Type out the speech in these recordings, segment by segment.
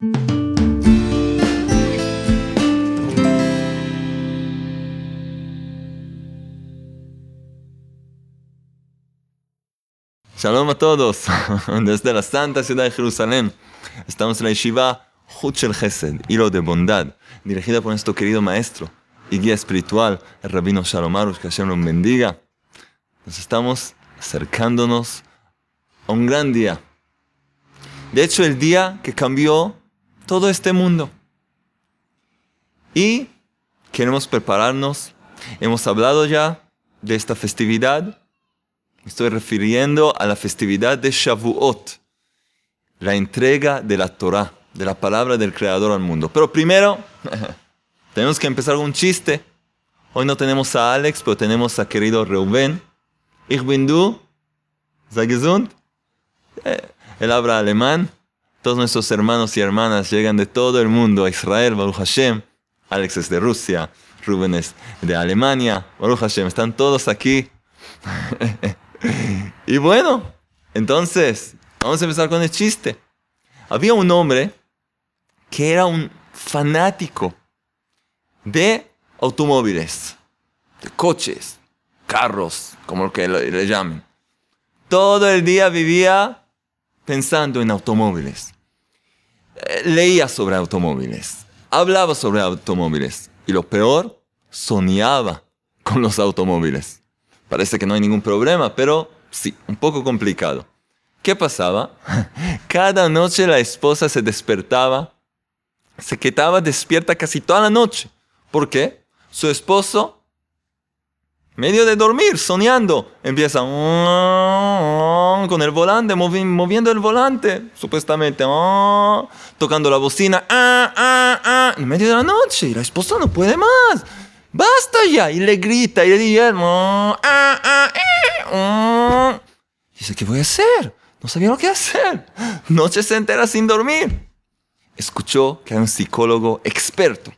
Shalom a todos, desde la santa ciudad de Jerusalén. Estamos en la yeshiva Huchel Chesed, hilo de bondad, dirigida por nuestro querido maestro y guía espiritual, el rabino Shalom Arush, que Hashem nos bendiga. Nos estamos acercándonos a un gran día. De hecho, el día que cambió todo este mundo. Y queremos prepararnos. Hemos hablado ya de esta festividad estoy refiriendo a la festividad de Shavuot, la entrega de la Torah, de la palabra del Creador al mundo. Pero primero, tenemos que empezar con un chiste. Hoy no tenemos a Alex, pero tenemos a querido Reuben. Ich bin du. Eh, él habla alemán. Todos nuestros hermanos y hermanas llegan de todo el mundo a Israel, Baruch Hashem. Alex es de Rusia, Rubén es de Alemania, Baruch Hashem. Están todos aquí. y bueno, entonces, vamos a empezar con el chiste. Había un hombre que era un fanático de automóviles, de coches, carros, como lo que le, llamen. Todo el día vivía pensando en automóviles. Eh, leía sobre automóviles, hablaba sobre automóviles y lo peor, soñaba con los automóviles. Parece que no hay ningún problema, pero sí, un poco complicado. ¿Qué pasaba? Cada noche la esposa se despertaba, se quedaba despierta casi toda la noche. ¿Por qué? Su esposo, medio de dormir, soñando, empieza con el volante, moviendo el volante, supuestamente, tocando la bocina, ah, ah, ah, en medio de la noche, y la esposa no puede más basta ya. Y le grita y le dice, ah, eh, mm". dice, ¿qué voy a hacer? No sabía lo que hacer. Noches enteras sin dormir. Escuchó que hay un psicólogo experto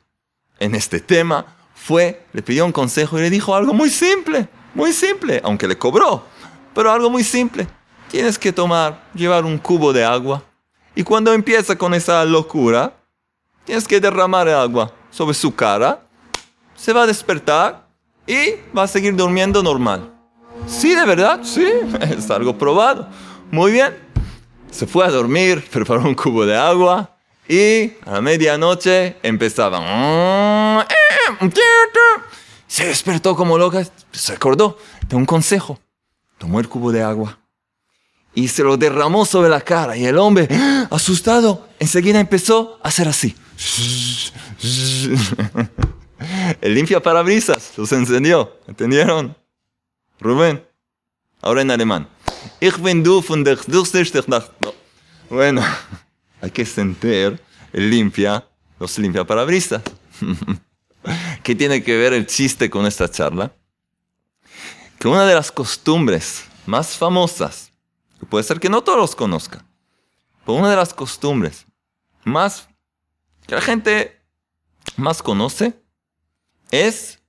en este tema. Fue, le pidió un consejo y le dijo algo muy simple, muy simple, aunque le cobró, pero algo muy simple. Tienes que tomar, llevar un cubo de agua y cuando empieza con esa locura, tienes que derramar agua sobre su cara se va a despertar y va a seguir durmiendo normal. Sí, de verdad, sí, es algo probado. Muy bien. Se fue a dormir, preparó un cubo de agua y a la medianoche empezaba. Se despertó como loca, se acordó de un consejo. Tomó el cubo de agua y se lo derramó sobre la cara y el hombre, asustado, enseguida empezó a hacer así. El limpia parabrisas los encendió. ¿Entendieron? Rubén. Ahora en alemán. Ich bin du von der Bueno, hay que sentir el limpia, los limpia parabrisas. ¿Qué tiene que ver el chiste con esta charla? Que una de las costumbres más famosas, puede ser que no todos los conozcan, pero una de las costumbres más que la gente más conoce es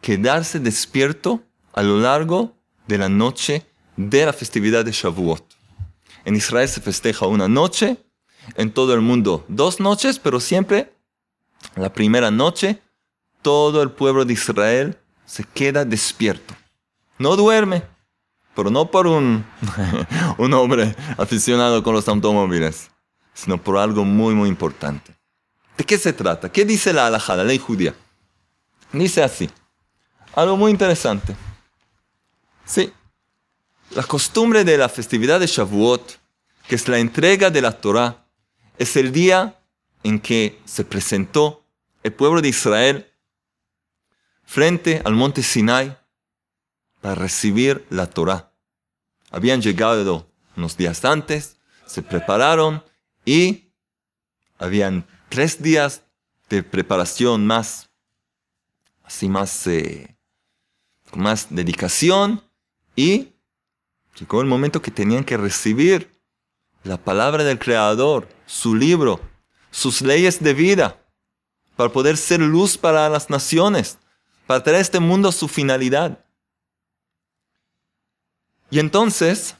quedarse despierto a lo largo de la noche de la festividad de Shavuot. En Israel se festeja una noche, en todo el mundo dos noches, pero siempre la primera noche todo el pueblo de Israel se queda despierto. No duerme, pero no por un, hombre aficionado con los automóviles, sino por algo muy, muy importante. ¿De qué se trata? ¿Qué dice la halajá, la ley judía? Dice así, algo muy interesante. Sí, la costumbre de la festividad de Shavuot, que es la entrega de la Torah, es el día en que se presentó el pueblo de Israel frente al monte Sinai para recibir la Torah. Habían llegado unos días antes, se prepararon y habían tres días de preparación más así más, eh, con más dedicación y llegó el momento que tenían que recibir la palabra del Creador, su libro, sus leyes de vida, para poder ser luz para las naciones, para traer a este mundo su finalidad. Y entonces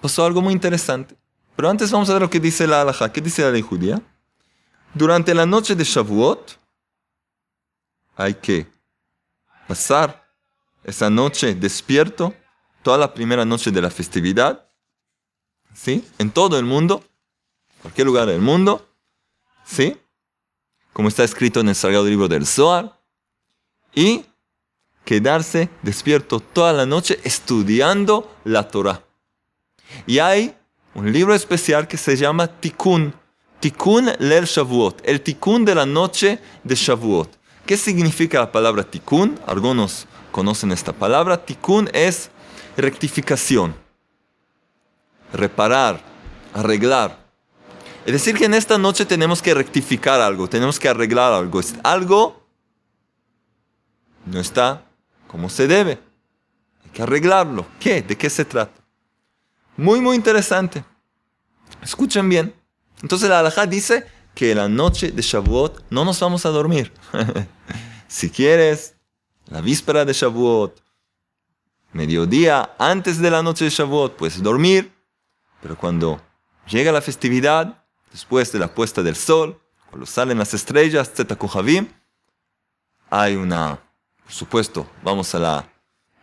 pasó algo muy interesante. Pero antes vamos a ver lo que dice la halajá. ¿Qué dice la ley judía? Durante la noche de Shavuot hay que pasar esa noche despierto, toda la primera noche de la festividad, ¿sí? En todo el mundo, cualquier lugar del mundo, ¿sí? Como está escrito en el Sagrado Libro del Zohar, y quedarse despierto toda la noche estudiando la Torah. Y hay un libro especial que se llama Tikkun, Tikkun Lel Shavuot, el Tikkun de la noche de Shavuot. ¿Qué significa la palabra Tikkun? Algunos conocen esta palabra. Tikkun es rectificación, reparar, arreglar. Es decir, que en esta noche tenemos que rectificar algo, tenemos que arreglar algo. Algo no está como se debe. Hay que arreglarlo. ¿Qué? ¿De qué se trata? Muy, muy interesante. Escuchen bien. Entonces la halajá dice que la noche de Shavuot no nos vamos a dormir. si quieres, la víspera de Shavuot, mediodía antes de la noche de Shavuot, puedes dormir. Pero cuando llega la festividad, después de la puesta del sol, cuando salen las estrellas, Zeta hay una por supuesto, vamos a la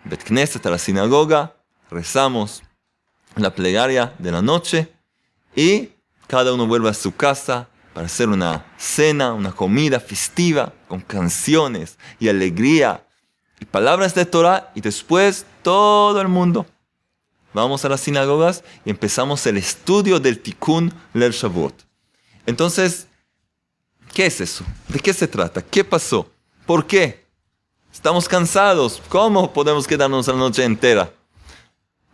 Bet a la sinagoga, rezamos la plegaria de la noche y cada uno vuelve a su casa para hacer una cena, una comida festiva con canciones y alegría y palabras de Torah y después todo el mundo. Vamos a las sinagogas y empezamos el estudio del Tikkun Lel Shavuot. Entonces, ¿qué es eso? ¿De qué se trata? ¿Qué pasó? ¿Por qué? Estamos cansados. ¿Cómo podemos quedarnos la noche entera?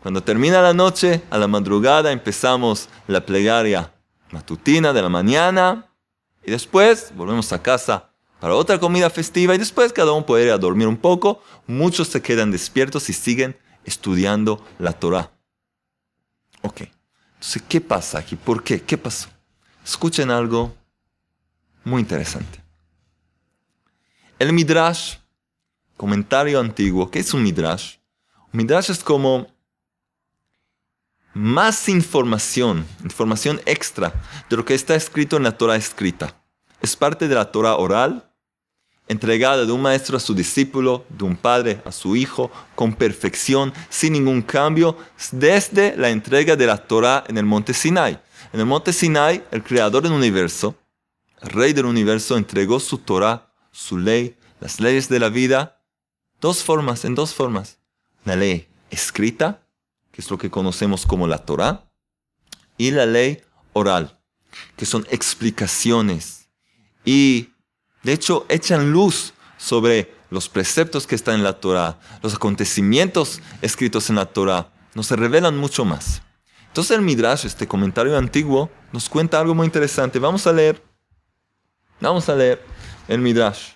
Cuando termina la noche, a la madrugada empezamos la plegaria matutina de la mañana y después volvemos a casa para otra comida festiva y después cada uno puede ir a dormir un poco. Muchos se quedan despiertos y siguen estudiando la Torah. Ok, entonces, ¿qué pasa aquí? ¿Por qué? ¿Qué pasó? Escuchen algo muy interesante. El Midrash comentario antiguo. ¿Qué es un midrash? Un midrash es como más información, información extra de lo que está escrito en la Torah escrita. Es parte de la Torah oral, entregada de un maestro a su discípulo, de un padre a su hijo, con perfección, sin ningún cambio, desde la entrega de la Torah en el monte Sinai. En el monte Sinai, el creador del universo, el rey del universo, entregó su Torah, su ley, las leyes de la vida Dos formas, en dos formas. La ley escrita, que es lo que conocemos como la Torah, y la ley oral, que son explicaciones. Y, de hecho, echan luz sobre los preceptos que están en la Torah, los acontecimientos escritos en la Torah, nos revelan mucho más. Entonces el Midrash, este comentario antiguo, nos cuenta algo muy interesante. Vamos a leer. Vamos a leer el Midrash.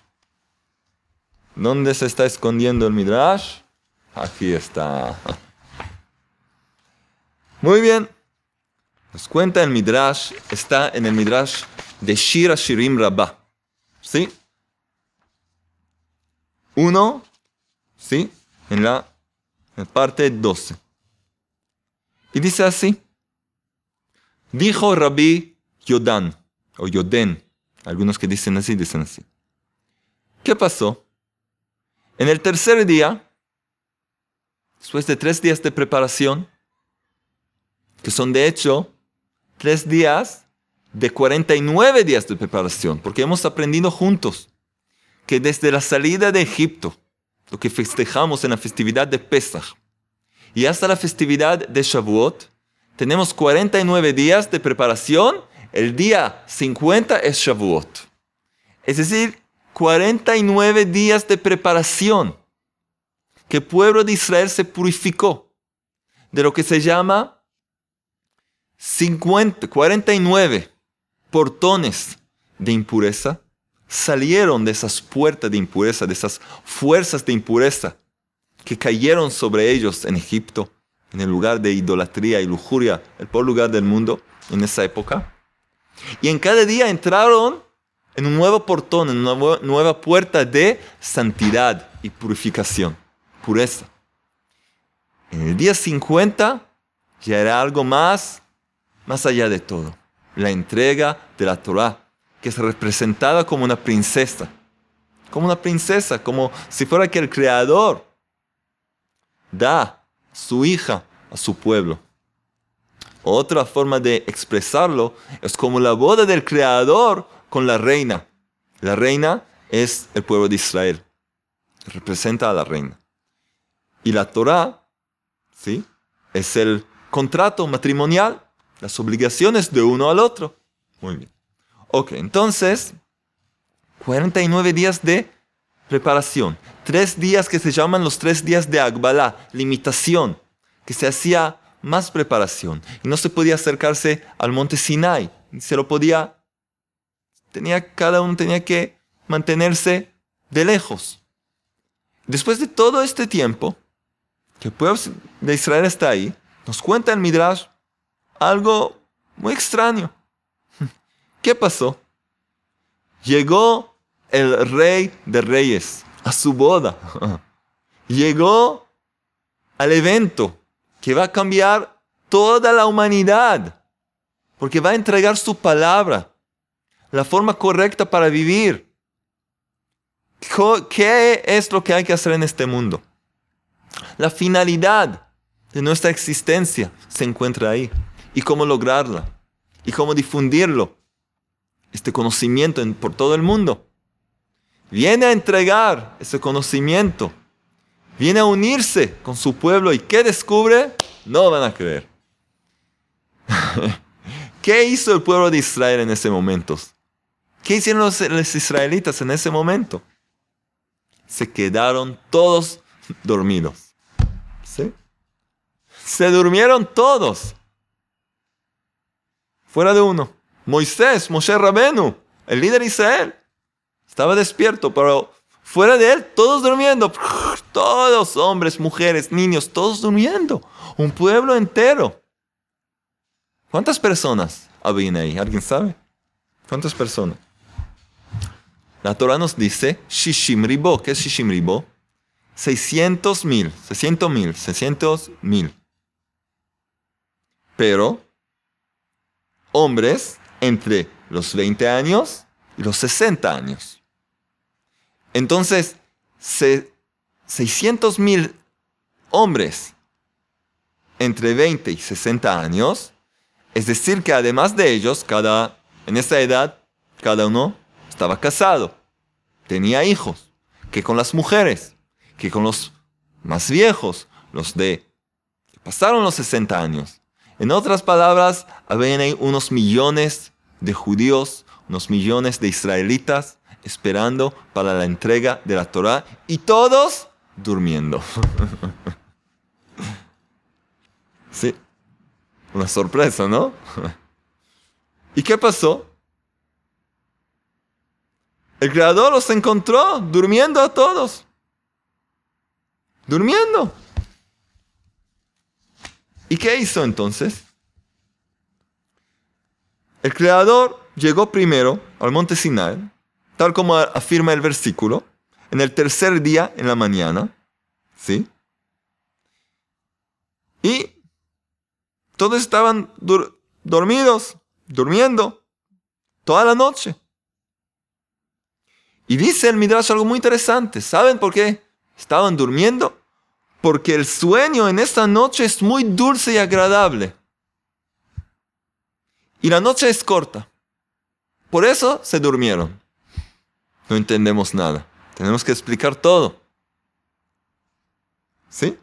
¿Dónde se está escondiendo el Midrash? Aquí está. Muy bien. Nos cuenta el Midrash, está en el Midrash de Shira Shirim Rabbah. ¿Sí? Uno, ¿sí? En la, parte 12. Y dice así. Dijo Rabbi Yodan, o Yoden. Algunos que dicen así, dicen así. ¿Qué pasó? En el tercer día, después de tres días de preparación, que son de hecho tres días de 49 días de preparación, porque hemos aprendido juntos que desde la salida de Egipto, lo que festejamos en la festividad de Pesach, y hasta la festividad de Shavuot, tenemos 49 días de preparación, el día 50 es Shavuot. Es decir, 49 días de preparación que el pueblo de Israel se purificó de lo que se llama 50, 49 portones de impureza salieron de esas puertas de impureza, de esas fuerzas de impureza que cayeron sobre ellos en Egipto, en el lugar de idolatría y lujuria, el peor lugar del mundo en esa época. Y en cada día entraron en un nuevo portón, en una nueva puerta de santidad y purificación, pureza. En el día 50 ya era algo más más allá de todo, la entrega de la Torah, que es representada como una princesa, como una princesa, como si fuera que el Creador da su hija a su pueblo. Otra forma de expresarlo es como la boda del Creador con la reina. La reina es el pueblo de Israel. Representa a la reina. Y la Torah, ¿sí? Es el contrato matrimonial, las obligaciones de uno al otro. Muy bien. Ok, entonces, 49 días de preparación. Tres días que se llaman los tres días de Agbalá, limitación, que se hacía más preparación. Y no se podía acercarse al monte Sinai. Se lo podía, tenía, cada uno tenía que mantenerse de lejos. Después de todo este tiempo, que el pueblo de Israel está ahí, nos cuenta el Midrash algo muy extraño. ¿Qué pasó? Llegó el rey de reyes a su boda. Llegó al evento que va a cambiar toda la humanidad. Porque va a entregar su palabra, la forma correcta para vivir. ¿Qué es lo que hay que hacer en este mundo? La finalidad de nuestra existencia se encuentra ahí. ¿Y cómo lograrla? ¿Y cómo difundirlo? Este conocimiento por todo el mundo. Viene a entregar ese conocimiento. Viene a unirse con su pueblo. ¿Y qué descubre? No van a creer. ¿Qué hizo el pueblo de Israel en ese momento? ¿Qué hicieron los, los israelitas en ese momento? Se quedaron todos dormidos. ¿Sí? Se durmieron todos. Fuera de uno. Moisés, Moshe Rabenu, el líder de Israel, estaba despierto, pero fuera de él, todos durmiendo. Todos, hombres, mujeres, niños, todos durmiendo. Un pueblo entero. ¿Cuántas personas habían ahí? ¿Alguien sabe? ¿Cuántas personas? La Torah nos dice, Shishim Ribo. ¿Qué es Shishim Ribo? 600 mil, 600 mil, 600 mil. Pero hombres entre los 20 años y los 60 años. Entonces, 600 mil hombres entre 20 y 60 años, es decir, que además de ellos, cada, en esa edad, cada uno estaba casado, tenía hijos, que con las mujeres, que con los más viejos, los de que pasaron los 60 años. En otras palabras, habían unos millones de judíos, unos millones de israelitas esperando para la entrega de la Torah y todos durmiendo. sí, una sorpresa, ¿no? ¿Y qué pasó? El creador los encontró durmiendo a todos. Durmiendo. ¿Y qué hizo entonces? El Creador llegó primero al monte Sinai, tal como afirma el versículo, en el tercer día en la mañana, ¿sí? Y todos estaban dormidos, durmiendo, toda la noche. Y dice el Midrash algo muy interesante. ¿Saben por qué estaban durmiendo? Porque el sueño en esta noche es muy dulce y agradable. Y la noche es corta. Por eso se durmieron. No entendemos nada. Tenemos que explicar todo. ¿Sí?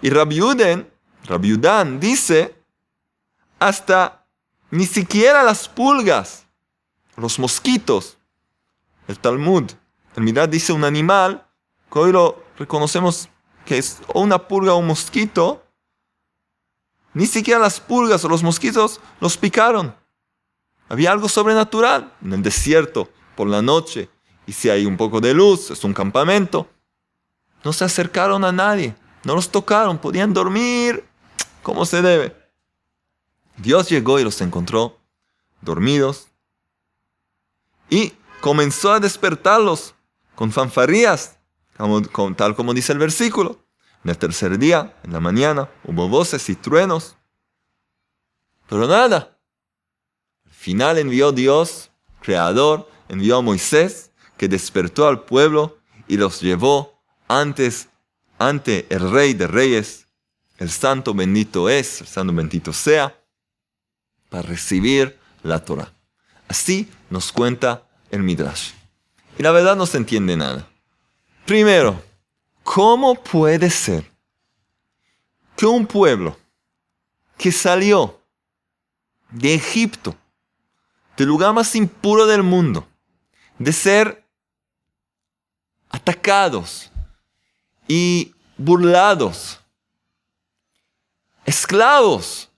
Y Rabiuden, Rabiudan dice, hasta ni siquiera las pulgas, los mosquitos, el Talmud, el Mirad dice un animal, que hoy lo reconocemos que es una pulga o un mosquito, ni siquiera las pulgas o los mosquitos los picaron. Había algo sobrenatural en el desierto por la noche. Y si hay un poco de luz, es un campamento. No se acercaron a nadie, no los tocaron, podían dormir como se debe. Dios llegó y los encontró dormidos y comenzó a despertarlos con tal como dice el versículo. En el tercer día, en la mañana, hubo voces y truenos. Pero nada. Al final envió Dios, creador, envió a Moisés, que despertó al pueblo y los llevó antes ante el rey de reyes, el santo bendito es, el santo bendito sea, para recibir la Torah. Así nos cuenta el Midrash. Y la verdad no se entiende nada. Primero, ¿cómo puede ser que un pueblo que salió de Egipto, del lugar más impuro del mundo, de ser atacados y burlados, esclavos,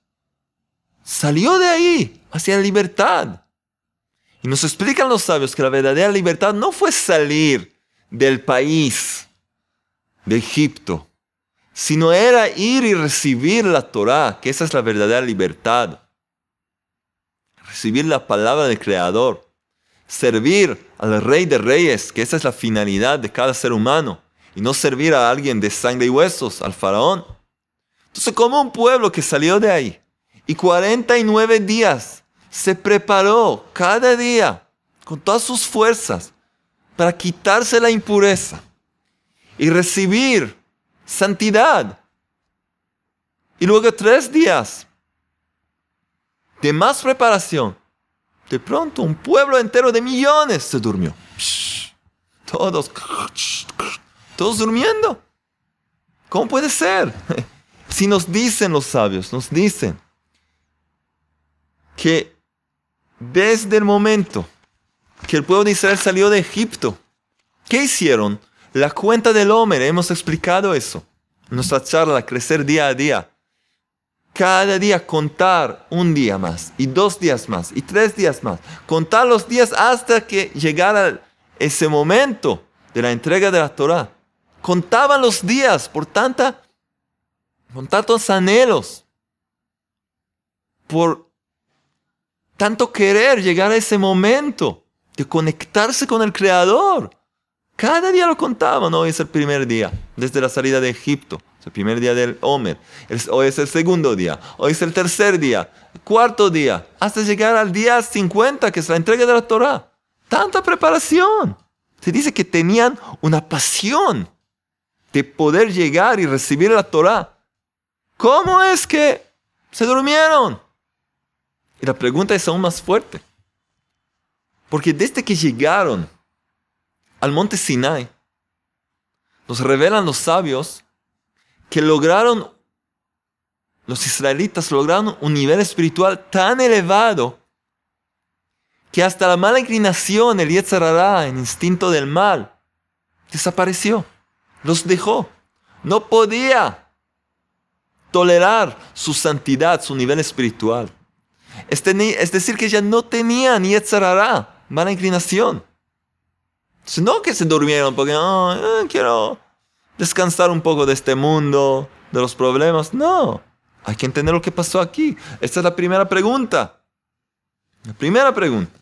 salió de ahí hacia la libertad. Y nos explican los sabios que la verdadera libertad no fue salir del país de Egipto, sino era ir y recibir la Torah, que esa es la verdadera libertad. Recibir la palabra del Creador, servir al Rey de Reyes, que esa es la finalidad de cada ser humano, y no servir a alguien de sangre y huesos, al faraón. Entonces, como un pueblo que salió de ahí y 49 días se preparó cada día con todas sus fuerzas para quitarse la impureza y recibir santidad. Y luego tres días de más preparación, de pronto un pueblo entero de millones se durmió. Todos, todos durmiendo. ¿Cómo puede ser? Si nos dicen los sabios, nos dicen que desde el momento que el pueblo de Israel salió de Egipto, ¿qué hicieron? La cuenta del hombre, hemos explicado eso. Nuestra charla, crecer día a día. Cada día contar un día más, y dos días más, y tres días más. Contar los días hasta que llegara ese momento de la entrega de la Torah. Contaban los días por tanta, tantos anhelos, por tanto querer llegar a ese momento de conectarse con el Creador. Cada día lo contaban, hoy es el primer día, desde la salida de Egipto, es el primer día del Homer, hoy es el segundo día, hoy es el tercer día, cuarto día, hasta llegar al día 50, que es la entrega de la Torah. Tanta preparación. Se dice que tenían una pasión de poder llegar y recibir la Torah. ¿Cómo es que se durmieron? Y la pregunta es aún más fuerte. Porque desde que llegaron al monte Sinai, nos revelan los sabios que lograron, los israelitas lograron un nivel espiritual tan elevado que hasta la mala inclinación, el Yetzarará, el instinto del mal, desapareció. Los dejó. No podía tolerar su santidad, su nivel espiritual. Es, decir, que ya no tenían Yetzarara, mala inclinación. No que se durmieron porque eh, quiero descansar un poco de este mundo, de los problemas. No, hay que entender lo que pasó aquí. Esta es la primera pregunta. La primera pregunta.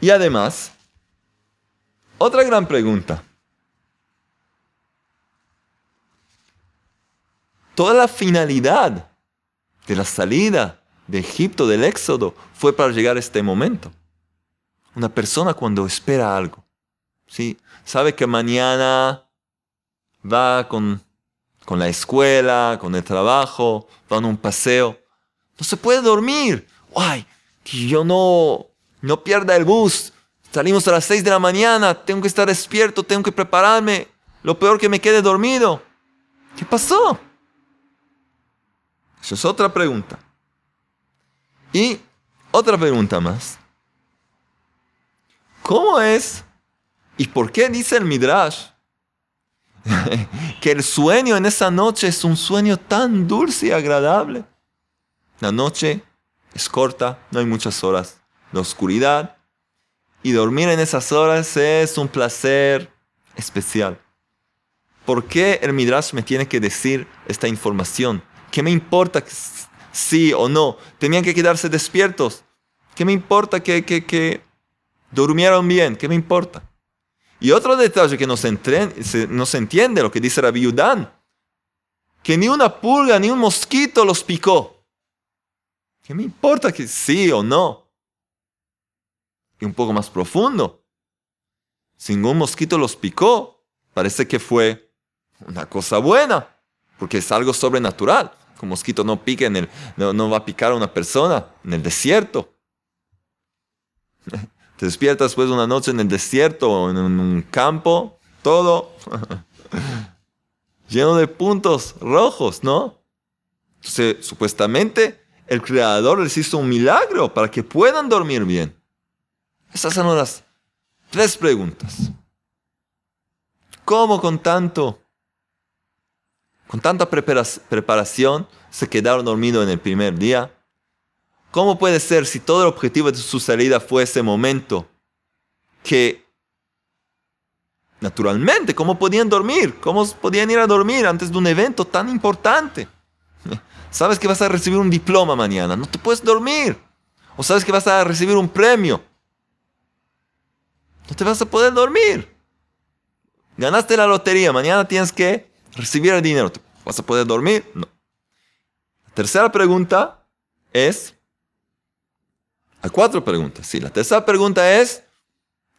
Y además, otra gran pregunta. Toda la finalidad de la salida de Egipto, del Éxodo, fue para llegar a este momento. Una persona cuando espera algo, ¿sí? sabe que mañana va con, con la escuela, con el trabajo, va a un paseo, no se puede dormir. ¡Ay! Que yo no, no pierda el bus. Salimos a las 6 de la mañana, tengo que estar despierto, tengo que prepararme. Lo peor que me quede dormido. ¿Qué pasó? Esa es otra pregunta. Y otra pregunta más. ¿Cómo es y por qué dice el Midrash que el sueño en esa noche es un sueño tan dulce y agradable? La noche es corta, no hay muchas horas de oscuridad y dormir en esas horas es un placer especial. ¿Por qué el Midrash me tiene que decir esta información? ¿Qué me importa sí o no. Tenían que quedarse despiertos. ¿Qué me importa que, que, durmieron bien? ¿Qué me importa? Y otro detalle que no se, entiende, lo que dice Rabbi Yudan, que ni una pulga ni un mosquito los picó. ¿Qué me importa que sí o no? Y un poco más profundo. Si ningún mosquito los picó, parece que fue una cosa buena, porque es algo sobrenatural. Un mosquito no pica en el, no va a picar a una persona en el desierto. Te despiertas después de una noche en el desierto o en un campo, todo lleno de puntos rojos, ¿no? Entonces, supuestamente, el Creador les hizo un milagro para que puedan dormir bien. Esas son las tres preguntas. ¿Cómo con tanto, con tanta preparación se quedaron dormidos en el primer día? ¿Cómo puede ser si todo el objetivo de su salida fue ese momento que naturalmente, cómo podían dormir? ¿Cómo podían ir a dormir antes de un evento tan importante? Sabes que vas a recibir un diploma mañana, no te puedes dormir. O sabes que vas a recibir un premio, no te vas a poder dormir. Ganaste la lotería, mañana tienes que recibir el dinero. ¿Vas a poder dormir? No. La tercera pregunta es... Hay cuatro preguntas. Sí, la tercera pregunta es,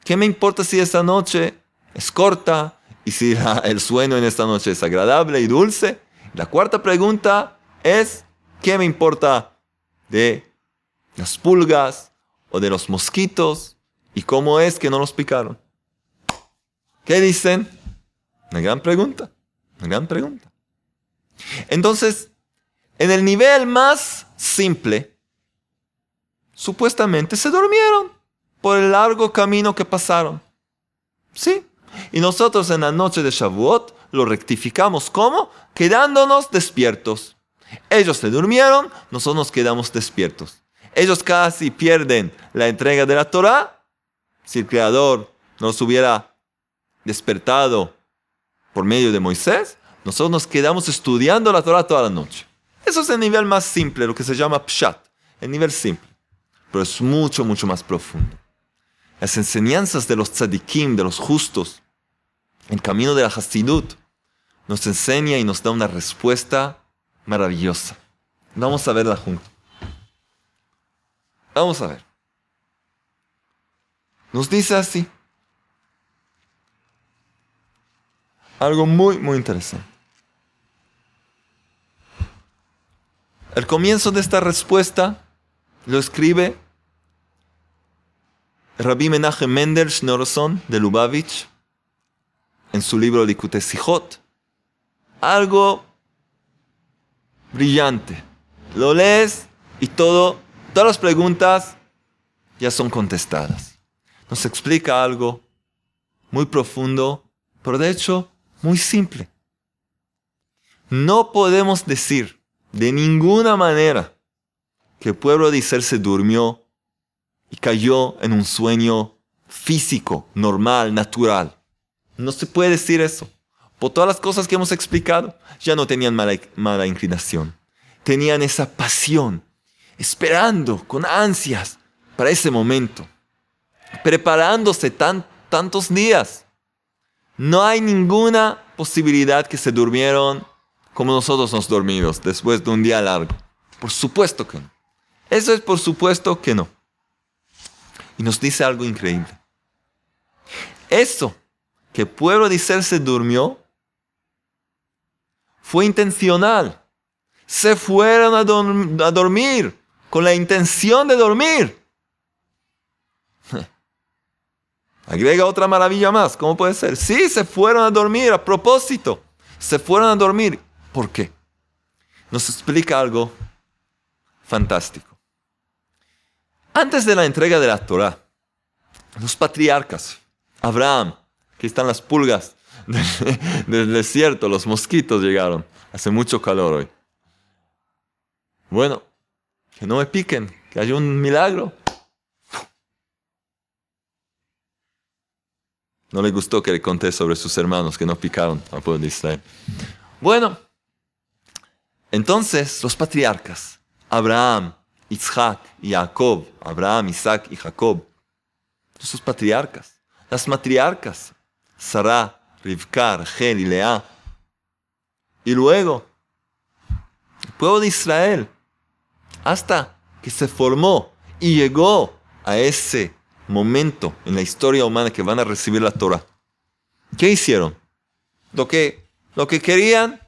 ¿qué me importa si esta noche es corta y si el sueño en esta noche es agradable y dulce? La cuarta pregunta es, ¿qué me importa de las pulgas o de los mosquitos y cómo es que no los picaron? ¿Qué dicen? Una gran pregunta, una gran pregunta. Entonces, en el nivel más simple, supuestamente se durmieron por el largo camino que pasaron. Sí. Y nosotros en la noche de Shavuot lo rectificamos como quedándonos despiertos. Ellos se durmieron, nosotros nos quedamos despiertos. Ellos casi pierden la entrega de la Torah. Si el Creador nos hubiera despertado por medio de Moisés, nosotros nos quedamos estudiando la Torah toda la noche. Eso es el nivel más simple, lo que se llama Pshat, el nivel simple. Pero es mucho, mucho más profundo. Las enseñanzas de los tzadikim, de los justos, el camino de la Hasidut, nos enseña y nos da una respuesta maravillosa. Vamos a verla juntos. Vamos a ver. Nos dice así. Algo muy, muy interesante. El comienzo de esta respuesta lo escribe Rabbi Menachem Mendel Schneerson de Lubavitch en su libro Likute Sijot. Algo brillante. Lo lees y todo, todas las preguntas ya son contestadas. Nos explica algo muy profundo, pero de hecho muy simple. No podemos decir de ninguna manera que el pueblo de Israel se durmió y cayó en un sueño físico, normal, natural. No se puede decir eso. Por todas las cosas que hemos explicado, ya no tenían mala, inclinación. Tenían esa pasión, esperando con ansias para ese momento, preparándose tantos días. No hay ninguna posibilidad que se durmieron como nosotros nos dormimos después de un día largo. Por supuesto que no. Eso es por supuesto que no. Y nos dice algo increíble. Eso que el pueblo de Israel se durmió fue intencional. Se fueron a, dormir con la intención de dormir. Agrega otra maravilla más. ¿Cómo puede ser? Sí, se fueron a dormir a propósito. Se fueron a dormir. ¿Por qué? Nos explica algo fantástico. Antes de la entrega de la Torah, los patriarcas, Abraham, aquí están las pulgas, del desierto, los mosquitos llegaron. Hace mucho calor hoy. Bueno, que no me piquen, que haya un milagro. No le gustó que le conté sobre sus hermanos que no picaron al pueblo de. Bueno, entonces los patriarcas, Abraham, Isaac y Jacob, Abraham, Isaac y Jacob, esos patriarcas, las matriarcas, Sarah, Rivka, Rachel y Lea. Y luego, el pueblo de Israel, hasta que se formó y llegó a ese momento en la historia humana que van a recibir la Torah, ¿qué hicieron? Lo que, lo que querían,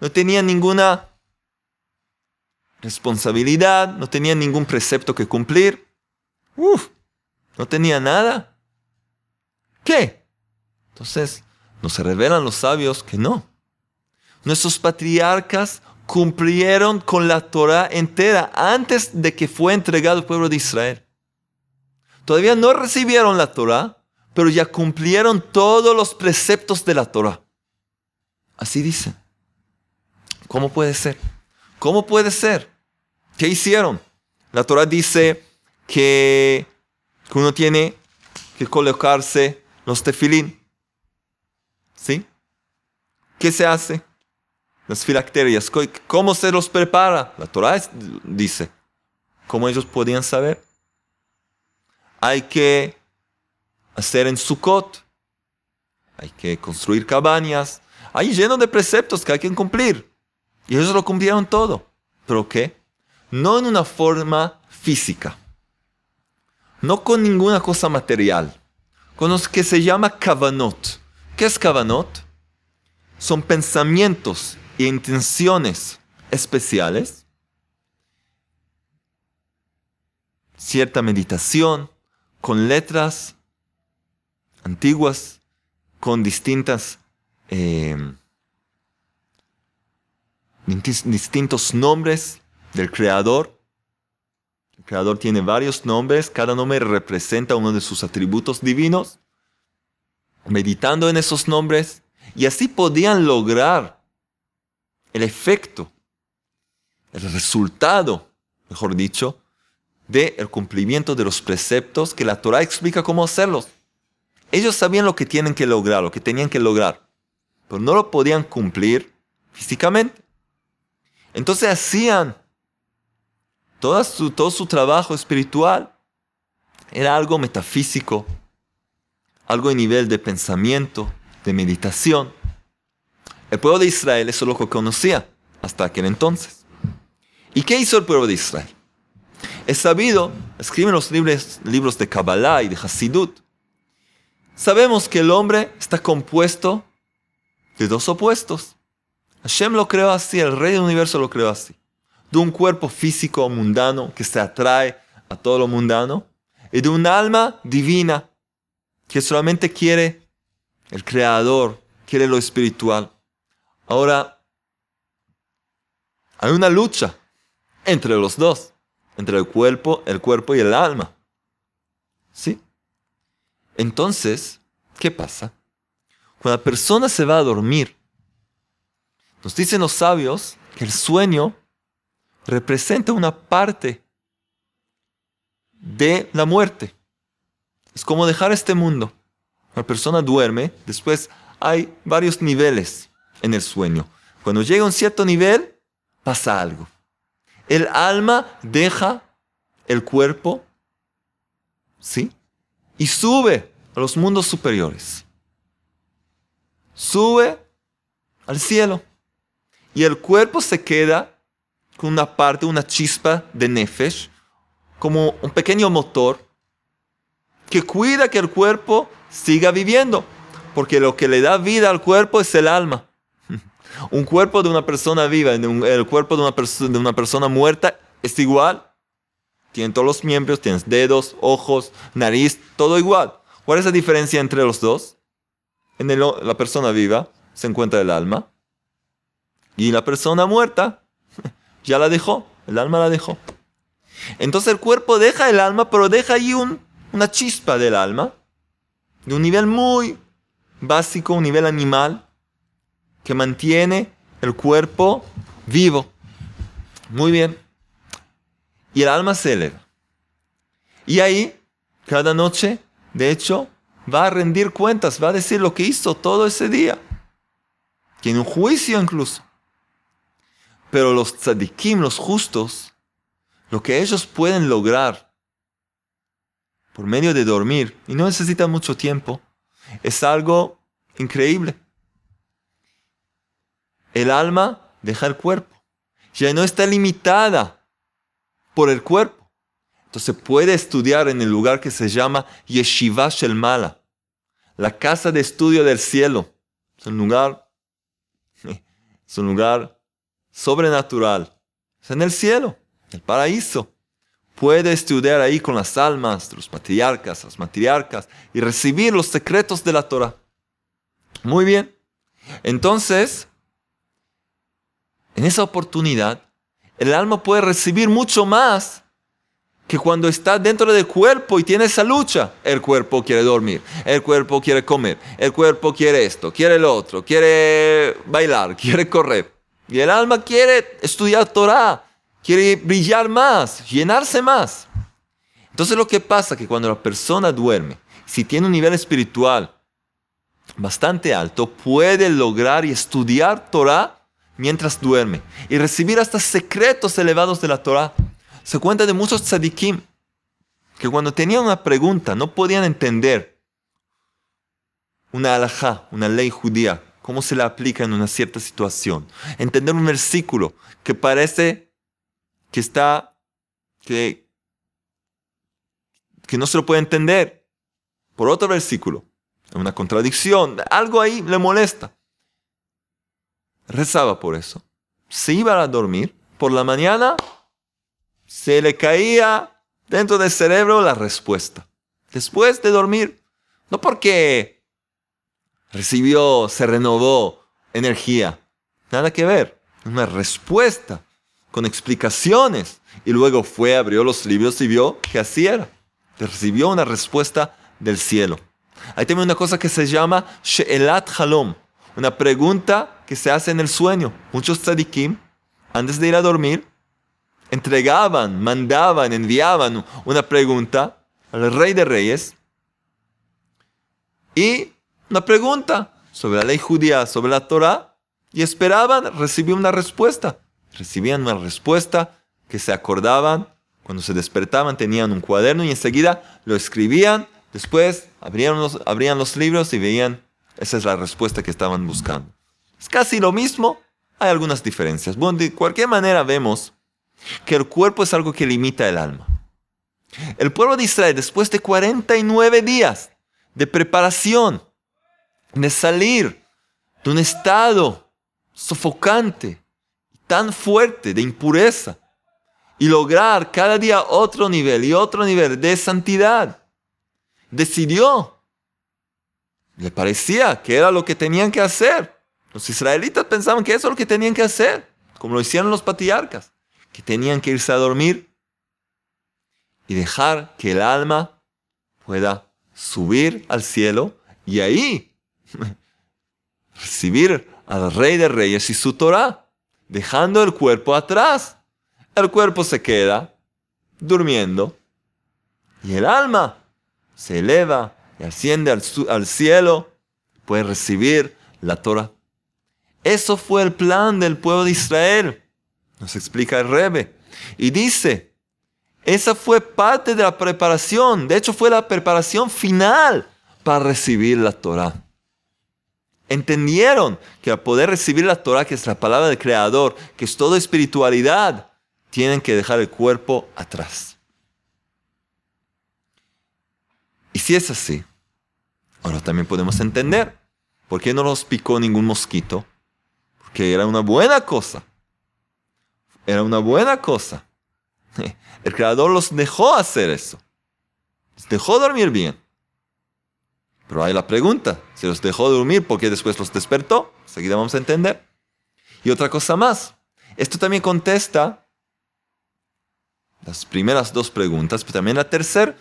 no tenían ninguna responsabilidad, no tenían ningún precepto que cumplir. Uf, no tenía nada. ¿Qué? Entonces, nos revelan los sabios que no. Nuestros patriarcas cumplieron con la Torah entera antes de que fue entregado al pueblo de Israel. Todavía no recibieron la Torah, pero ya cumplieron todos los preceptos de la Torah. Así dicen. ¿Cómo puede ser? ¿Cómo puede ser? ¿Qué hicieron? La Torah dice que, uno tiene que colocarse los tefilín. ¿Sí? ¿Qué se hace? Las filacterias. ¿Cómo se los prepara? La Torah dice. ¿Cómo ellos podían saber? Hay que hacer en Sukkot. Hay que construir cabañas. Hay lleno de preceptos que hay que cumplir. Y ellos lo cumplieron todo. ¿Pero qué? No en una forma física. No con ninguna cosa material. Con lo que se llama kavanot. ¿Qué es kavanot? Son pensamientos e intenciones especiales. Cierta meditación con letras antiguas, con distintas eh, distintos nombres del creador. El creador tiene varios nombres, cada nombre representa uno de sus atributos divinos. Meditando en esos nombres, y así podían lograr el efecto, el resultado, mejor dicho, del el cumplimiento de los preceptos que la Torah explica cómo hacerlos. Ellos sabían lo que tienen que lograr, lo que tenían que lograr, pero no lo podían cumplir físicamente. Entonces hacían todo su, todo su trabajo espiritual. Era algo metafísico, algo de nivel de pensamiento, de meditación. El pueblo de Israel eso es lo que conocía hasta aquel entonces. ¿Y qué hizo el pueblo de Israel? Es sabido, escriben los libros, libros de Kabbalah y de Hasidut. Sabemos que el hombre está compuesto de dos opuestos. Hashem lo creó así, el rey del universo lo creó así. De un cuerpo físico mundano que se atrae a todo lo mundano y de un alma divina que solamente quiere el creador, quiere lo espiritual. Ahora, hay una lucha entre los dos, entre el cuerpo, el cuerpo y el alma. ¿Sí? Entonces, ¿qué pasa? Cuando la persona se va a dormir, nos dicen los sabios que el sueño representa una parte de la muerte. Es como dejar este mundo. La persona duerme, después hay varios niveles en el sueño. Cuando llega a un cierto nivel, pasa algo. El alma deja el cuerpo, ¿sí? Y sube a los mundos superiores. Sube al cielo y el cuerpo se queda con una parte, una chispa de nefesh, como un pequeño motor que cuida que el cuerpo siga viviendo, porque lo que le da vida al cuerpo es el alma. Un cuerpo de una persona viva, el cuerpo de una, persona muerta es igual. Tiene todos los miembros, tienes dedos, ojos, nariz, todo igual. ¿Cuál es la diferencia entre los dos? En la persona viva se encuentra el alma y la persona muerta ya la dejó, el alma la dejó. Entonces el cuerpo deja el alma, pero deja ahí una chispa del alma, de un nivel muy básico, un nivel animal, que mantiene el cuerpo vivo. Muy bien. Y el alma se. Y ahí, cada noche, de hecho, va a rendir cuentas, va a decir lo que hizo todo ese día. Tiene un juicio incluso. Pero los tzadikim, los justos, lo que ellos pueden lograr por medio de dormir, y no necesitan mucho tiempo, es algo increíble. El alma deja el cuerpo. Ya no está limitada por el cuerpo. Entonces puede estudiar en el lugar que se llama Yeshiva Shel Mala, la casa de estudio del cielo. Es un lugar, es un lugar sobrenatural. Es en el cielo, el paraíso. Puede estudiar ahí con las almas los patriarcas, las matriarcas y recibir los secretos de la Torah. Muy bien. Entonces, en esa oportunidad, el alma puede recibir mucho más que cuando está dentro del cuerpo y tiene esa lucha. El cuerpo quiere dormir, el cuerpo quiere comer, el cuerpo quiere esto, quiere lo otro, quiere bailar, quiere correr. Y el alma quiere estudiar Torah, quiere brillar más, llenarse más. Entonces lo que pasa es que cuando la persona duerme, si tiene un nivel espiritual bastante alto, puede lograr y estudiar Torah mientras duerme y recibir hasta secretos elevados de la Torah. Se cuenta de muchos tzadikim que cuando tenían una pregunta no podían entender una alajá, una ley judía, cómo se la aplica en una cierta situación. Entender un versículo que parece que está, que, que no se lo puede entender por otro versículo una contradicción, algo ahí le molesta. Rezaba por eso. Se iba a dormir, por la mañana se le caía dentro del cerebro la respuesta. Después de dormir, no porque recibió, se renovó energía, nada que ver, una respuesta con explicaciones. Y luego fue, abrió los libros y vio que así era. Recibió una respuesta del cielo. Hay también una cosa que se llama She'elat Halom, una pregunta que se hace en el sueño. Muchos tzadikim, antes de ir a dormir, entregaban, mandaban, enviaban una pregunta al rey de reyes y una pregunta sobre la ley judía, sobre la Torah, y esperaban recibir una respuesta. Recibían una respuesta que se acordaban cuando se despertaban, tenían un cuaderno y enseguida lo escribían Después abrían los, abrían los libros y veían, esa es la respuesta que estaban buscando. Es casi lo mismo, hay algunas diferencias. Bueno, de cualquier manera vemos que el cuerpo es algo que limita el alma. El pueblo de Israel, después de 49 días de preparación, de salir de un estado sofocante, tan fuerte de impureza, y lograr cada día otro nivel y otro nivel de santidad, decidió. Le parecía que era lo que tenían que hacer. Los israelitas pensaban que eso es lo que tenían que hacer, como lo hicieron los patriarcas, que tenían que irse a dormir y dejar que el alma pueda subir al cielo y ahí recibir al rey de reyes y su Torah, dejando el cuerpo atrás. El cuerpo se queda durmiendo y el alma se eleva y asciende al, cielo, puede recibir la Torah. Eso fue el plan del pueblo de Israel, nos explica el Rebe. Y dice, esa fue parte de la preparación, de hecho fue la preparación final para recibir la Torah. Entendieron que al poder recibir la Torah, que es la palabra del Creador, que es toda espiritualidad, tienen que dejar el cuerpo atrás. Y si es así, ahora también podemos entender por qué no los picó ningún mosquito. Porque era una buena cosa. Era una buena cosa. El Creador los dejó hacer eso. Les dejó dormir bien. Pero hay la pregunta, si los dejó dormir, ¿por qué después los despertó? Seguida vamos a entender. Y otra cosa más. Esto también contesta las primeras dos preguntas, pero también la tercera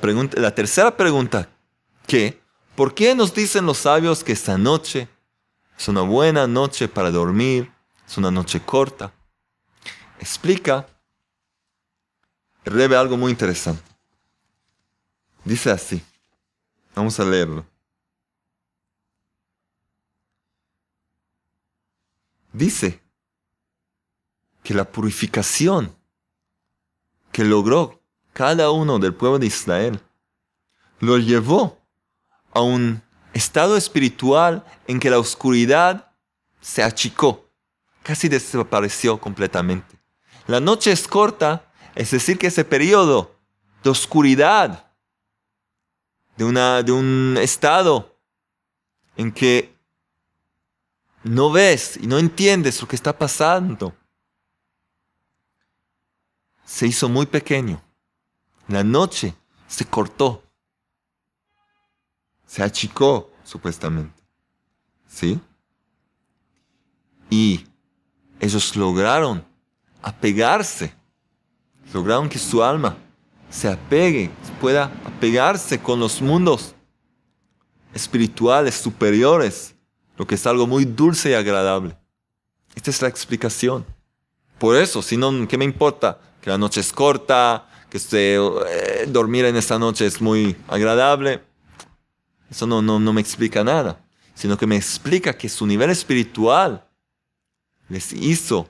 pregunta, la que, ¿por qué nos dicen los sabios que esta noche es una buena noche para dormir, es una noche corta? Explica Rebe algo muy interesante. Dice así, vamos a leerlo. Dice que la purificación que logró cada uno del pueblo de Israel, lo llevó a un estado espiritual en que la oscuridad se achicó, casi desapareció completamente. La noche es corta, Es decir, que ese periodo de oscuridad, de, una, de un estado en que no ves y no entiendes lo que está pasando, se hizo muy pequeño. La noche se cortó. Se achicó, supuestamente. ¿Sí? Y ellos lograron apegarse. Lograron que su alma se apegue, pueda apegarse con los mundos espirituales superiores, lo que es algo muy dulce y agradable. Esta es la explicación. Por eso, si no, ¿qué me importa? Que la noche es corta, que eh, dormir en esta noche es muy agradable. Eso no, no, no me explica nada, sino que me explica que su nivel espiritual les hizo,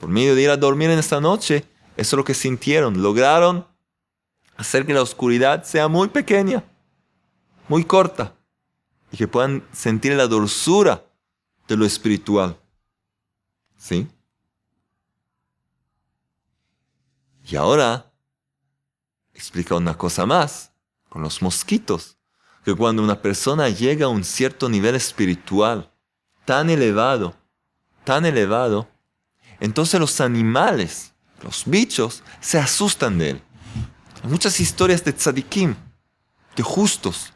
por medio de ir a dormir en esta noche, eso es lo que sintieron. Lograron hacer que la oscuridad sea muy pequeña, muy corta, y que puedan sentir la dulzura de lo espiritual. ¿Sí? Y ahora explica una cosa más con los mosquitos, que cuando una persona llega a un cierto nivel espiritual tan elevado, tan elevado, entonces los animales, los bichos, se asustan de él. Muchas historias de tzadikim, de justos,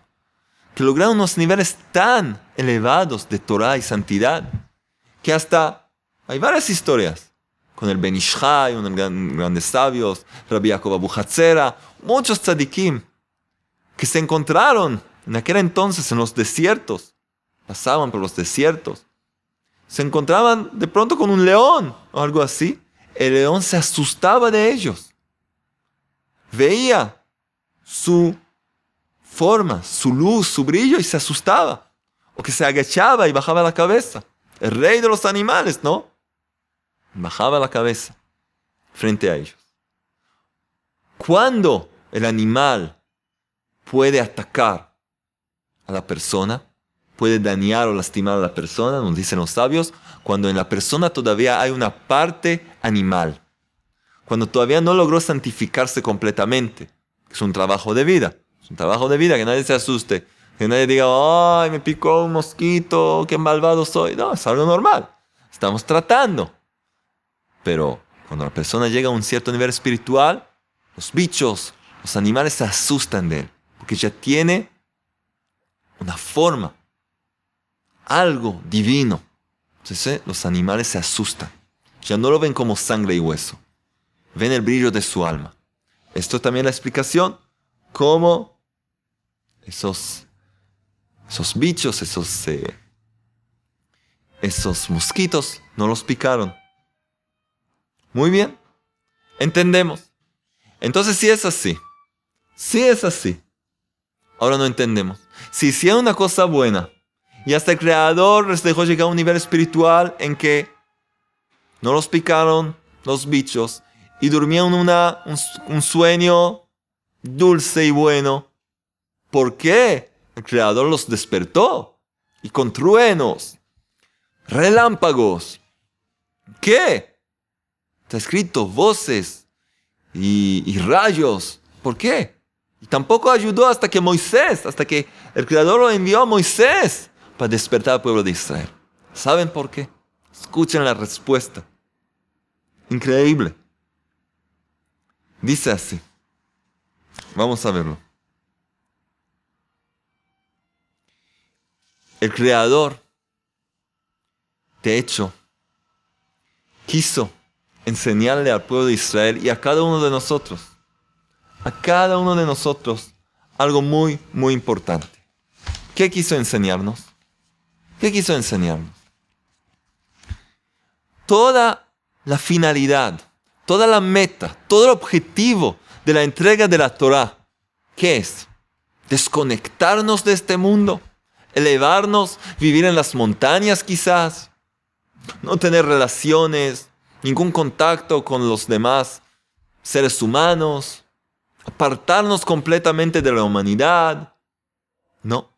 que lograron unos niveles tan elevados de Torah y santidad, que hasta hay varias historias con el Benishai, unos grandes sabios, Rabbi Yaakov Abu Hatzera, muchos tzadikim que se encontraron en aquel entonces en los desiertos, pasaban por los desiertos, se encontraban de pronto con un león o algo así. El león se asustaba de ellos. Veía su forma, su luz, su brillo y se asustaba. O que se agachaba y bajaba la cabeza. El rey de los animales, ¿no? Bajaba la cabeza frente a ellos. Cuando el animal puede atacar a la persona, puede dañar o lastimar a la persona, nos dicen los sabios, cuando en la persona todavía hay una parte animal, cuando todavía no logró santificarse completamente. Es un trabajo de vida, es un trabajo de vida, que nadie se asuste, que nadie diga, ay, me picó un mosquito, qué malvado soy. No, es algo normal, estamos tratando. Pero cuando la persona llega a un cierto nivel espiritual, los bichos, los animales se asustan de él, porque ya tiene una forma, algo divino. Entonces eh, los animales se asustan, ya no lo ven como sangre y hueso, ven el brillo de su alma. Esto es también la explicación cómo esos, esos bichos, esos, eh, esos mosquitos no los picaron muy bien. Entendemos. Entonces, si es así, si es así, ahora no entendemos. Si hicieron una cosa buena y hasta el Creador les dejó llegar a un nivel espiritual en que no los picaron los bichos y durmieron una, un, sueño dulce y bueno, ¿por qué? El Creador los despertó y con truenos, relámpagos. ¿Qué? Está escrito voces y, rayos. ¿Por qué? Y tampoco ayudó hasta que Moisés, hasta que el Creador lo envió a Moisés para despertar al pueblo de Israel. ¿Saben por qué? Escuchen la respuesta. Increíble. Dice así. Vamos a verlo. El Creador, de hecho, quiso enseñarle al pueblo de Israel y a cada uno de nosotros, a cada uno de nosotros, algo muy, muy importante. ¿Qué quiso enseñarnos? ¿Qué quiso enseñarnos? Toda la finalidad, toda la meta, todo el objetivo de la entrega de la Torah, ¿qué es? Desconectarnos de este mundo, elevarnos, vivir en las montañas quizás, no tener relaciones, ningún contacto con los demás seres humanos, apartarnos completamente de la humanidad. No,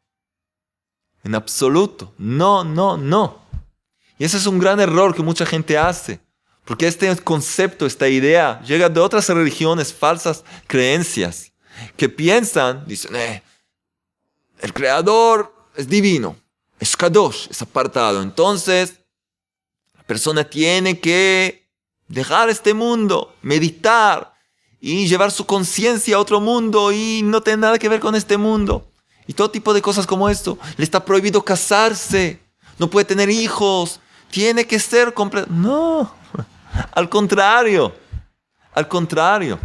en absoluto, no, no, no. Y ese es un gran error que mucha gente hace, Porque este concepto, esta idea, llega de otras religiones, falsas creencias, que piensan, dicen, eh, el creador es divino, es kadosh, es apartado. Entonces, la persona tiene que dejar este mundo, meditar y llevar su conciencia a otro mundo y no tener nada que ver con este mundo. Y todo tipo de cosas como esto. Le está prohibido casarse, no puede tener hijos, tiene que ser completo. No, al contrario, al contrario.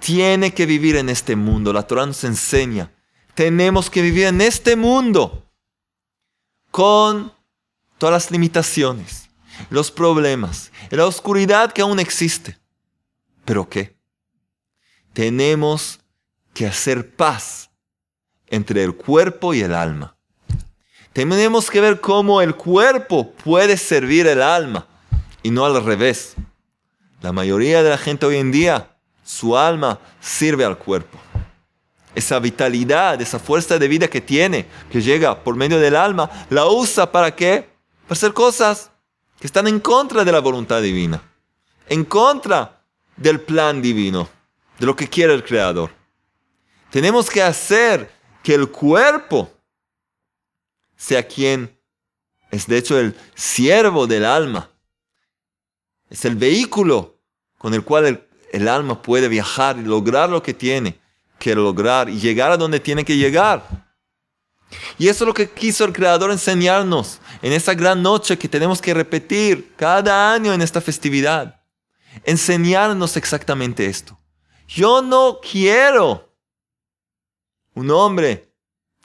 Tiene que vivir en este mundo. La Torah nos enseña. Tenemos que vivir en este mundo con todas las limitaciones, los problemas, la oscuridad que aún existe. ¿Pero qué? Tenemos que hacer paz entre el cuerpo y el alma. Tenemos que ver cómo el cuerpo puede servir el alma y no al revés. La mayoría de la gente hoy en día, su alma sirve al cuerpo. Esa vitalidad, esa fuerza de vida que tiene, que llega por medio del alma, la usa para qué? Para hacer cosas que están en contra de la voluntad divina, en contra del plan divino, de lo que quiere el Creador. Tenemos que hacer que el cuerpo sea quien es de hecho el siervo del alma. Es el vehículo con el cual el, alma puede viajar y lograr lo que tiene que lograr y llegar a donde tiene que llegar. Y eso es lo que quiso el Creador enseñarnos en esa gran noche que tenemos que repetir cada año en esta festividad. Enseñarnos exactamente esto. Yo no quiero un hombre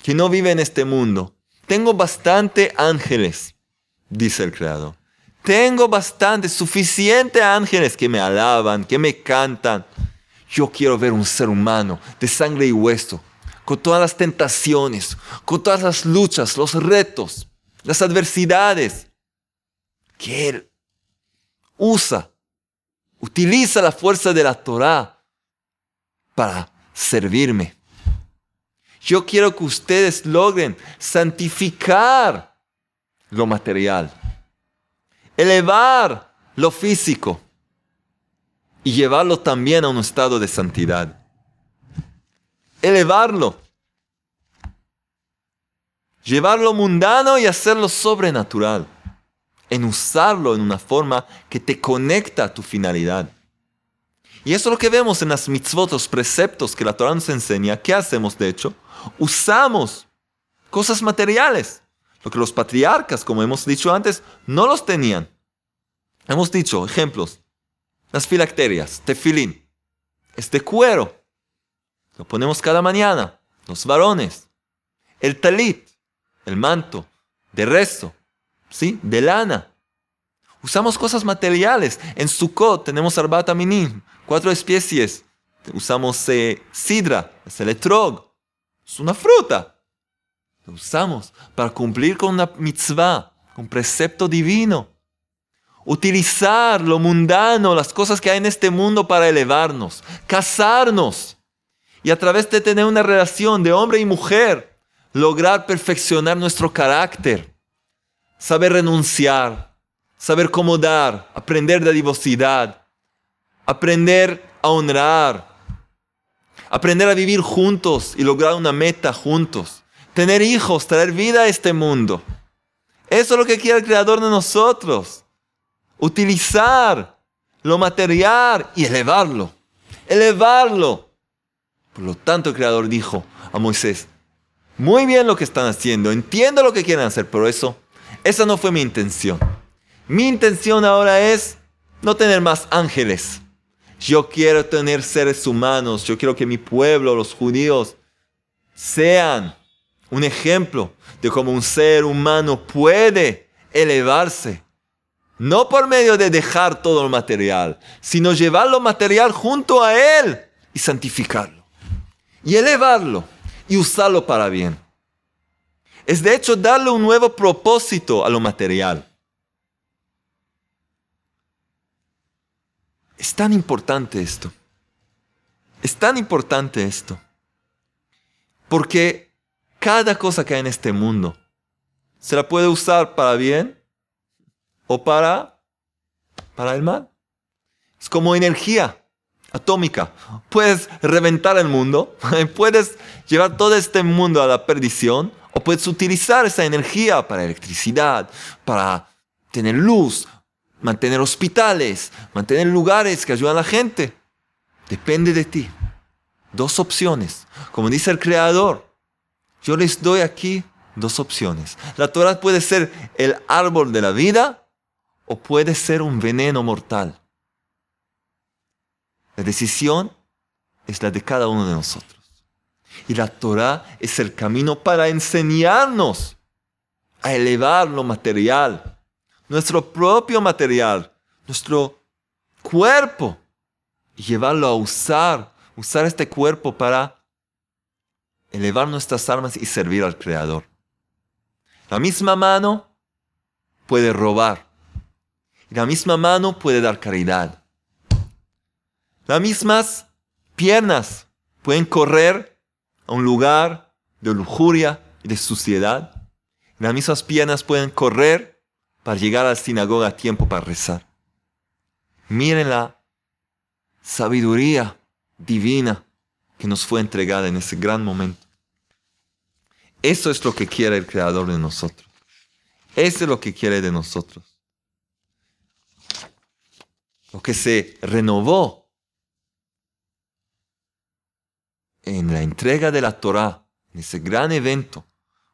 que no vive en este mundo. Tengo bastante ángeles, dice el Creador. Tengo bastante, suficiente ángeles que me alaban, que me cantan. Yo quiero ver un ser humano de sangre y hueso, con todas las tentaciones, con todas las luchas, los retos, las adversidades, que Él usa, utiliza la fuerza de la Torah para servirme. Yo quiero que ustedes logren santificar lo material elevar lo físico y llevarlo también a un estado de santidad. Elevarlo. Llevarlo mundano y hacerlo sobrenatural. En usarlo en una forma que te conecta a tu finalidad. Y eso es lo que vemos en las mitzvot, los preceptos que la Torah nos enseña. ¿Qué hacemos de hecho? Usamos cosas materiales lo que los patriarcas, como hemos dicho antes, no los tenían. Hemos dicho ejemplos. Las filacterias, tefilín, es de cuero. Lo ponemos cada mañana. Los varones. El talit, el manto, de rezo, ¿sí? De lana. Usamos cosas materiales. En Sukkot tenemos arbata minim, cuatro especies. Usamos eh, sidra, es el etrog. Es una fruta. Lo usamos para cumplir con una mitzvah, un precepto divino. Utilizar lo mundano, las cosas que hay en este mundo para elevarnos. Casarnos. Y a través de tener una relación de hombre y mujer, lograr perfeccionar nuestro carácter. Saber renunciar. Saber cómo dar. Aprender de divosidad. Aprender a honrar. Aprender a vivir juntos y lograr una meta juntos tener hijos, traer vida a este mundo. Eso es lo que quiere el Creador de nosotros. Utilizar lo material y elevarlo. Elevarlo. Por lo tanto, el Creador dijo a Moisés, muy bien lo que están haciendo, entiendo lo que quieren hacer, pero eso, esa no fue mi intención. Mi intención ahora es no tener más ángeles. Yo quiero tener seres humanos, yo quiero que mi pueblo, los judíos, sean un ejemplo de cómo un ser humano puede elevarse. No por medio de dejar todo lo material, sino llevar lo material junto a Él y santificarlo. Y elevarlo y usarlo para bien. Es de hecho darle un nuevo propósito a lo material. Es tan importante esto. Es tan importante esto. Porque cada cosa que hay en este mundo se la puede usar para bien o para para el mal. Es como energía atómica. Puedes reventar el mundo, puedes llevar todo este mundo a la perdición, o puedes utilizar esa energía para electricidad, para tener luz, mantener hospitales, mantener lugares que ayudan a la gente. Depende de ti. Dos opciones. Como dice el Creador, yo les doy aquí dos opciones. La Torah puede ser el árbol de la vida o puede ser un veneno mortal. La decisión es la de cada uno de nosotros. Y la Torah es el camino para enseñarnos a elevar lo material, nuestro propio material, nuestro cuerpo, y llevarlo a usar, usar este cuerpo para elevar nuestras armas y servir al Creador. La misma mano puede robar. Y la misma mano puede dar caridad. Las mismas piernas pueden correr a un lugar de lujuria y de suciedad. Las mismas piernas pueden correr para llegar a la sinagoga a tiempo para rezar. Miren la sabiduría divina que nos fue entregada en ese gran momento. Eso es lo que quiere el Creador de nosotros. Eso es lo que quiere de nosotros. Lo que se renovó en la entrega de la Torah, en ese gran evento,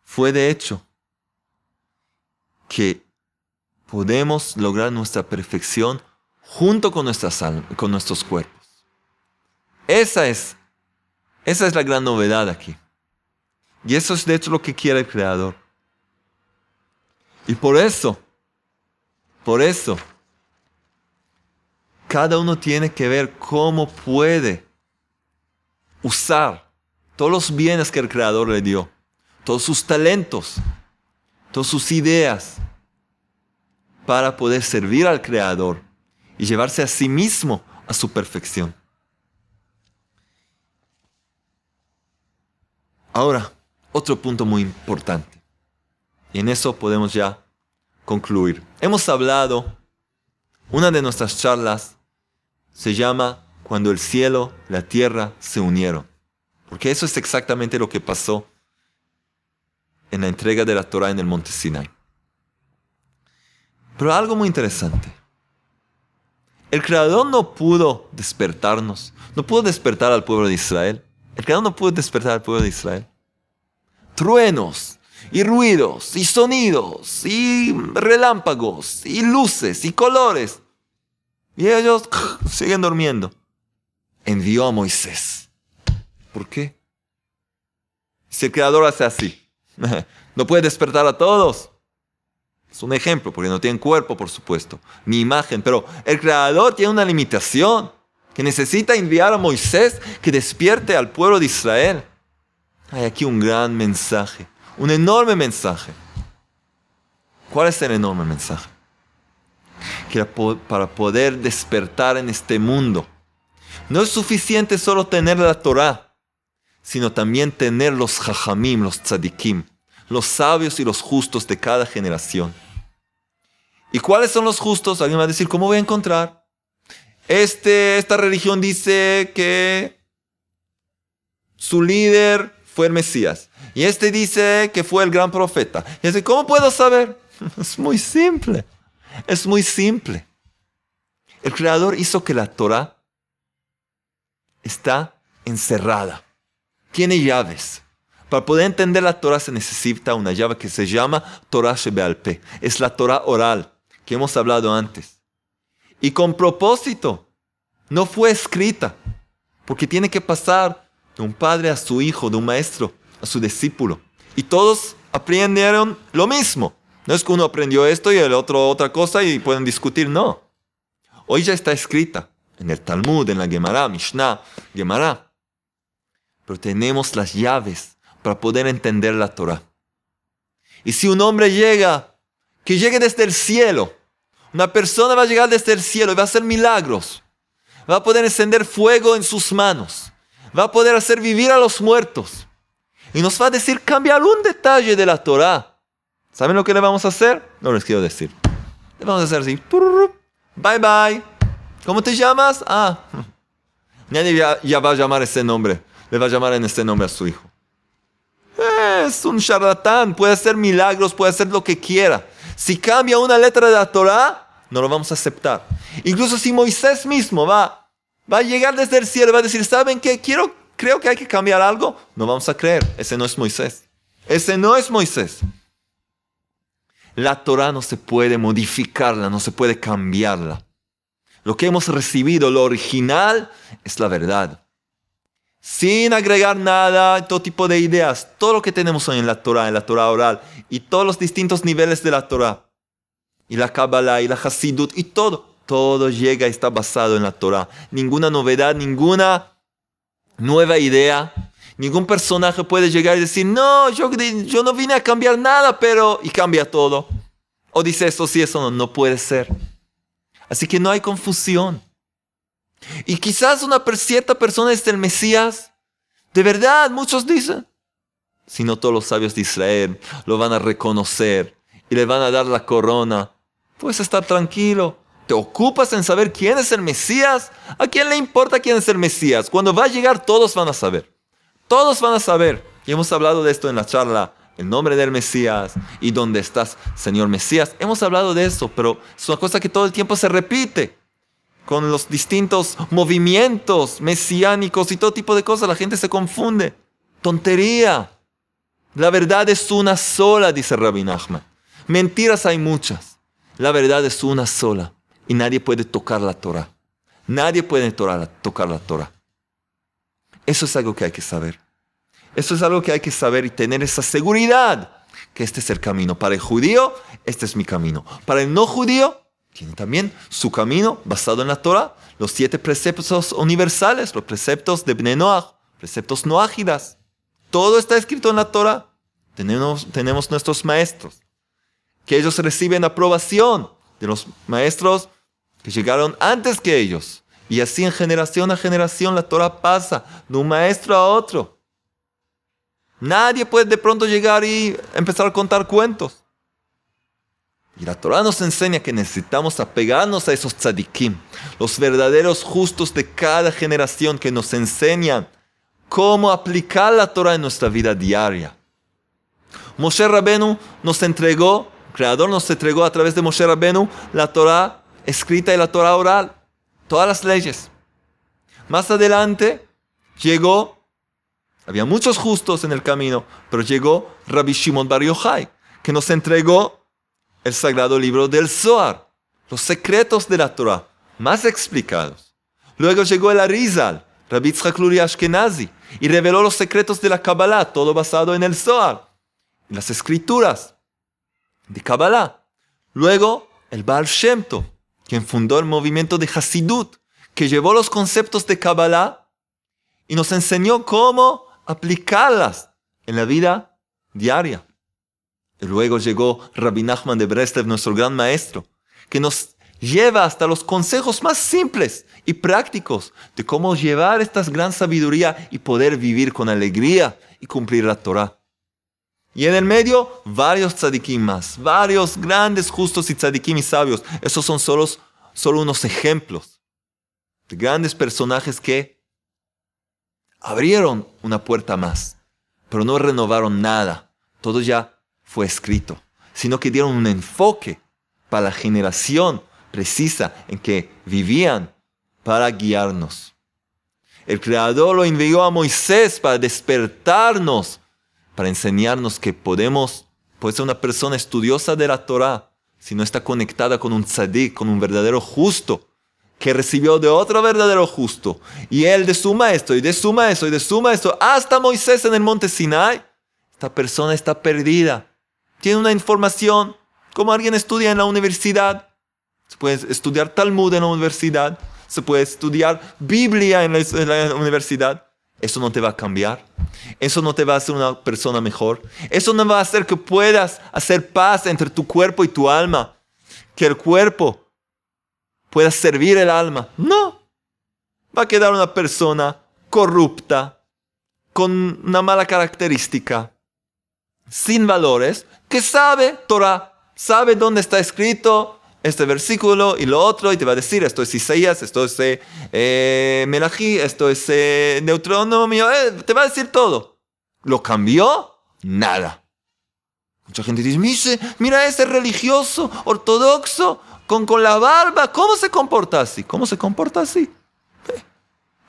fue de hecho que podemos lograr nuestra perfección junto con, nuestras con nuestros cuerpos. Esa es, esa es la gran novedad aquí. Y eso es de hecho lo que quiere el Creador. Y por eso, por eso, cada uno tiene que ver cómo puede usar todos los bienes que el Creador le dio, todos sus talentos, todas sus ideas, para poder servir al Creador y llevarse a sí mismo a su perfección. Ahora, otro punto muy importante. Y en eso podemos ya concluir. Hemos hablado, una de nuestras charlas se llama cuando el cielo, la tierra se unieron. Porque eso es exactamente lo que pasó en la entrega de la Torah en el monte Sinai. Pero algo muy interesante. El Creador no pudo despertarnos, no pudo despertar al pueblo de Israel. El Creador no pudo despertar al pueblo de Israel. Truenos y ruidos y sonidos y relámpagos y luces y colores. Y ellos siguen durmiendo envió a Moisés. ¿Por qué? Si el creador hace así, no puede despertar a todos. Es un ejemplo, porque no tienen cuerpo, por supuesto, ni imagen, pero el creador tiene una limitación, que necesita enviar a Moisés que despierte al pueblo de Israel. Hay aquí un gran mensaje, un enorme mensaje. ¿Cuál es el enorme mensaje? Que para poder despertar en este mundo, no es suficiente solo tener la Torah, sino también tener los jajamim, los tzadikim, los sabios y los justos de cada generación. ¿Y cuáles son los justos? Alguien va a decir, ¿cómo voy a encontrar? Este, esta religión dice que su líder fue el Mesías. Y este dice que fue el gran profeta. Y dice, ¿cómo puedo saber? Es muy simple. Es muy simple. El Creador hizo que la Torah está encerrada. Tiene llaves. Para poder entender la Torah se necesita una llave que se llama Torah Shebealpe. Es la Torah oral que hemos hablado antes. Y con propósito, no fue escrita, porque tiene que pasar de un padre a su hijo, de un maestro a su discípulo. Y todos aprendieron lo mismo. No es que uno aprendió esto y el otro otra cosa y pueden discutir, no. Hoy ya está escrita en el Talmud, en la Gemara, Mishnah, Gemara. Pero tenemos las llaves para poder entender la Torah. Y si un hombre llega, que llegue desde el cielo, una persona va a llegar desde el cielo y va a hacer milagros. Va a poder encender fuego en sus manos. Va a poder hacer vivir a los muertos. Y nos va a decir cambiar un detalle de la Torah. ¿Saben lo que le vamos a hacer? No les quiero decir. Le vamos a hacer así Bye bye. ¿Cómo te llamas? Ah, nadie ya, va a llamar ese nombre. Le va a llamar en ese nombre a su hijo. Es un charlatán, puede hacer milagros, puede hacer lo que quiera. Si cambia una letra de la Torah, no lo vamos a aceptar. Incluso si Moisés mismo va, va a llegar desde el cielo va a decir, ¿saben qué? Quiero, creo que hay que cambiar algo. No vamos a creer. Ese no es Moisés. Ese no es Moisés. La Torah no se puede modificarla, no se puede cambiarla. Lo que hemos recibido, lo original, es la verdad. Sin agregar nada, todo tipo de ideas, todo lo que tenemos hoy en la Torah, en la Torah oral, y todos los distintos niveles de la Torah, y la Kabbalah, y la Hasidut, y todo, todo llega y está basado en la Torah. Ninguna novedad, ninguna nueva idea, ningún personaje puede llegar y decir, no, yo, yo no vine a cambiar nada, pero, y cambia todo. O dice eso sí, eso no, no puede ser. Así que no hay confusión. Y quizás una cierta persona es el Mesías. De verdad, muchos dicen. Si no todos los sabios de Israel lo van a reconocer y le van a dar la corona, puedes estar tranquilo. ¿Te ocupas en saber quién es el Mesías? ¿A quién le importa quién es el Mesías? Cuando va a llegar todos van a saber. Todos van a saber. Y hemos hablado de esto en la charla el nombre del Mesías y dónde estás, Señor Mesías. Hemos hablado de eso, pero es una cosa que todo el tiempo se repite. Con los distintos movimientos mesiánicos y todo tipo de cosas, la gente se confunde. Tontería. La verdad es una sola, dice Rabbi Nachman. Mentiras hay muchas. La verdad es una sola. Y nadie puede tocar la Torah. Nadie puede tocar la Torah. Eso es algo que hay que saber. Eso es algo que hay que saber y tener esa seguridad que este es el camino. Para el judío, este es mi camino. Para el no judío, tiene también su camino basado en la Torah, los siete preceptos universales, los preceptos de Bnei Noach, preceptos noágidas. Todo está escrito en la Torah. Tenemos, tenemos nuestros maestros, que ellos reciben aprobación de los maestros que llegaron antes que ellos. Y así en generación a generación la Torah pasa de un maestro a otro. Nadie puede de pronto llegar y empezar a contar cuentos. Y la Torah nos enseña que necesitamos apegarnos a esos tzadikim, los verdaderos justos de cada generación que nos enseñan cómo aplicar la Torah en nuestra vida diaria. Moshe Rabenu nos entregó, el Creador nos entregó a través de Moshe Rabenu la Torah escrita y la Torah oral, todas las leyes. Más adelante llegó había muchos justos en el camino, pero llegó Rabbi Shimon Bar Yochai, que nos entregó el sagrado libro del Zohar, los secretos de la Torah, más explicados. Luego llegó el Arizal, Rabbi Tzchak Ashkenazi, y reveló los secretos de la Kabbalah, todo basado en el Zohar, en las escrituras de Kabbalah. Luego el Baal Shem quien fundó el movimiento de Hasidut, que llevó los conceptos de Kabbalah y nos enseñó cómo aplicarlas en la vida diaria. Luego llegó Rabbi Nachman de Breslev, nuestro gran maestro, que nos lleva hasta los consejos más simples y prácticos de cómo llevar esta gran sabiduría y poder vivir con alegría y cumplir la Torah. Y en el medio, varios tzadikim más, varios grandes justos y tzadikim y sabios. Esos son solo, solo unos ejemplos de grandes personajes que abrieron una puerta más, pero no renovaron nada. Todo ya fue escrito, sino que dieron un enfoque para la generación precisa en que vivían para guiarnos. El Creador lo envió a Moisés para despertarnos, para enseñarnos que podemos, puede ser una persona estudiosa de la Torah, si no está conectada con un tzadik, con un verdadero justo, que recibió de otro verdadero justo, y él de su maestro, y de su maestro, y de su maestro, hasta Moisés en el monte Sinai, esta persona está perdida. Tiene una información, como alguien estudia en la universidad. Se puede estudiar Talmud en la universidad, se puede estudiar Biblia en la, universidad. Eso no te va a cambiar. Eso no te va a hacer una persona mejor. Eso no va a hacer que puedas hacer paz entre tu cuerpo y tu alma. Que el cuerpo pueda servir el alma. No. Va a quedar una persona corrupta, con una mala característica, sin valores, que sabe Torah, sabe dónde está escrito este versículo y lo otro y te va a decir, esto es Isaías, esto es eh, Melají, esto es eh, Deuteronomio, eh, te va a decir todo. ¿Lo cambió? Nada. Mucha gente dice, mira ese religioso, ortodoxo, con, con la barba, ¿cómo se comporta así? ¿Cómo se comporta así?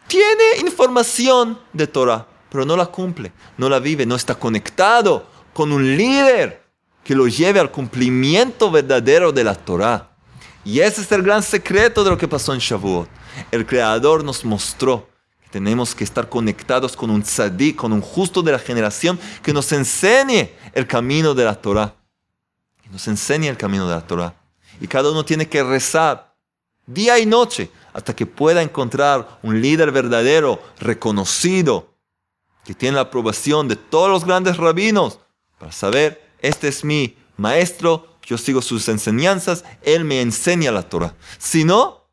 Tiene información de Torah, pero no la cumple, no la vive, no está conectado con un líder que lo lleve al cumplimiento verdadero de la Torah. Y ese es el gran secreto de lo que pasó en Shavuot. El Creador nos mostró que tenemos que estar conectados con un tzadik, con un justo de la generación que nos enseñe el camino de la Torah. Nos enseñe el camino de la Torah. Y cada uno tiene que rezar día y noche hasta que pueda encontrar un líder verdadero, reconocido, que tiene la aprobación de todos los grandes rabinos, para saber, este es mi maestro, yo sigo sus enseñanzas, él me enseña la Torah. Si no,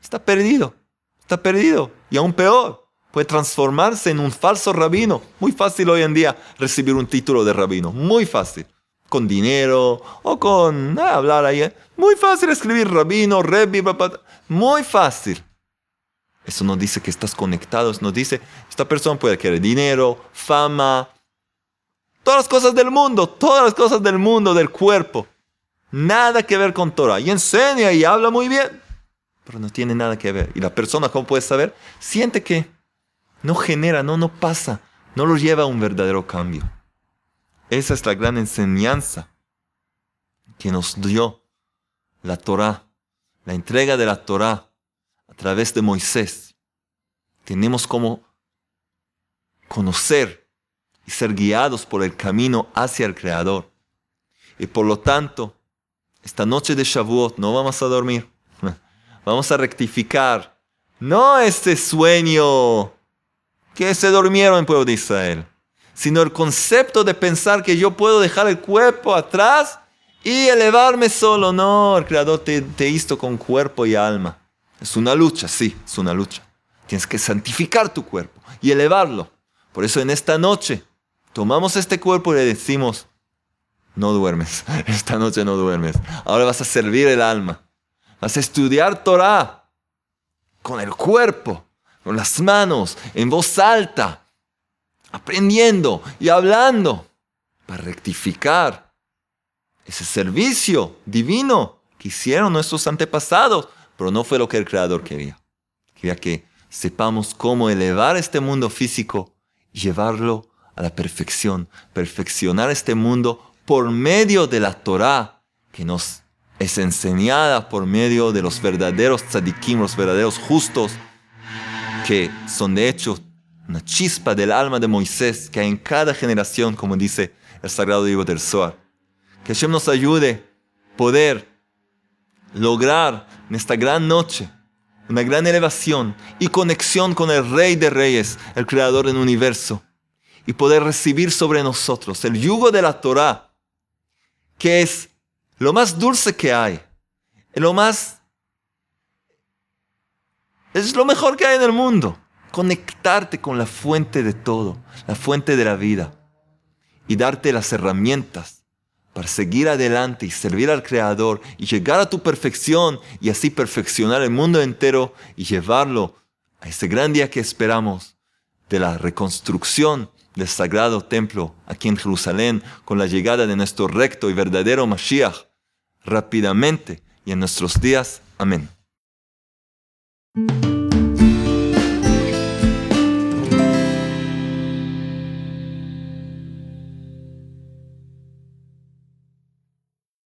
está perdido, está perdido. Y aún peor, puede transformarse en un falso rabino. Muy fácil hoy en día recibir un título de rabino, muy fácil. Con dinero o con ah, hablar ahí. ¿eh? Muy fácil escribir rabino, rebi, papá. Muy fácil. Eso nos dice que estás conectado, nos dice, esta persona puede querer dinero, fama, todas las cosas del mundo, todas las cosas del mundo, del cuerpo. Nada que ver con Torah. Y enseña y habla muy bien, pero no tiene nada que ver. Y la persona, ¿cómo puede saber? Siente que no genera, no, no pasa, no lo lleva a un verdadero cambio. Esa es la gran enseñanza que nos dio la Torah la entrega de la Torah a través de Moisés, tenemos como conocer y ser guiados por el camino hacia el Creador. Y por lo tanto, esta noche de Shavuot no vamos a dormir. Vamos a rectificar no ese sueño que se durmieron en pueblo de Israel, sino el concepto de pensar que yo puedo dejar el cuerpo atrás y elevarme solo. No, el Creador te, te hizo con cuerpo y alma. Es una lucha, sí, es una lucha. Tienes que santificar tu cuerpo y elevarlo. Por eso en esta noche tomamos este cuerpo y le decimos, no duermes, esta noche no duermes. Ahora vas a servir el alma. Vas a estudiar Torah con el cuerpo, con las manos, en voz alta, aprendiendo y hablando para rectificar ese servicio divino que hicieron nuestros antepasados, pero no fue lo que el Creador quería. Quería que sepamos cómo elevar este mundo físico y llevarlo a la perfección, perfeccionar este mundo por medio de la Torah que nos es enseñada por medio de los verdaderos tzadikim, los verdaderos justos, que son de hecho una chispa del alma de Moisés que en cada generación, como dice el sagrado libro del Zohar. Que Hashem nos ayude poder lograr en esta gran noche una gran elevación y conexión con el Rey de Reyes, el Creador del universo, y poder recibir sobre nosotros el yugo de la Torah, que es lo más dulce que hay, lo más... Es lo mejor que hay en el mundo. Conectarte con la fuente de todo, la fuente de la vida, y darte las herramientas para seguir adelante y servir al Creador y llegar a tu perfección y así perfeccionar el mundo entero y llevarlo a ese gran día que esperamos de la reconstrucción del sagrado templo aquí en Jerusalén con la llegada de nuestro recto y verdadero Mashiach rápidamente y en nuestros días. Amén.